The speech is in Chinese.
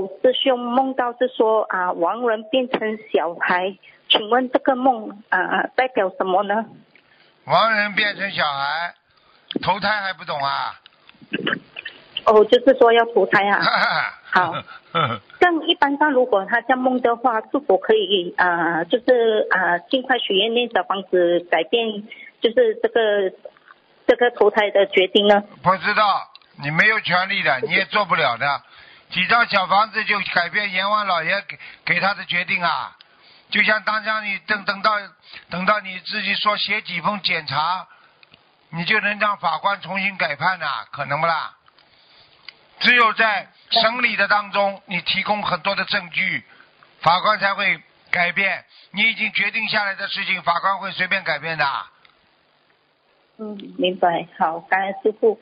有师兄梦到是说啊，亡人变成小孩，请问这个梦啊代表什么呢？亡人变成小孩，投胎还不懂啊？哦，就是说要投胎啊。好，像一般上如果他这样梦的话，是否可以啊，就是啊，尽快许愿念小房子改变，就是这个这个投胎的决定呢？不知道，你没有权利的，你也做不了的。几张小房子就改变阎王老爷给给他的决定啊？就像当家你等等到等到你自己说写几封检查，你就能让法官重新改判呐？可能不啦？只有在审理的当中，你提供很多的证据，法官才会改变。你已经决定下来的事情，法官会随便改变的。嗯，明白。好，感恩师傅。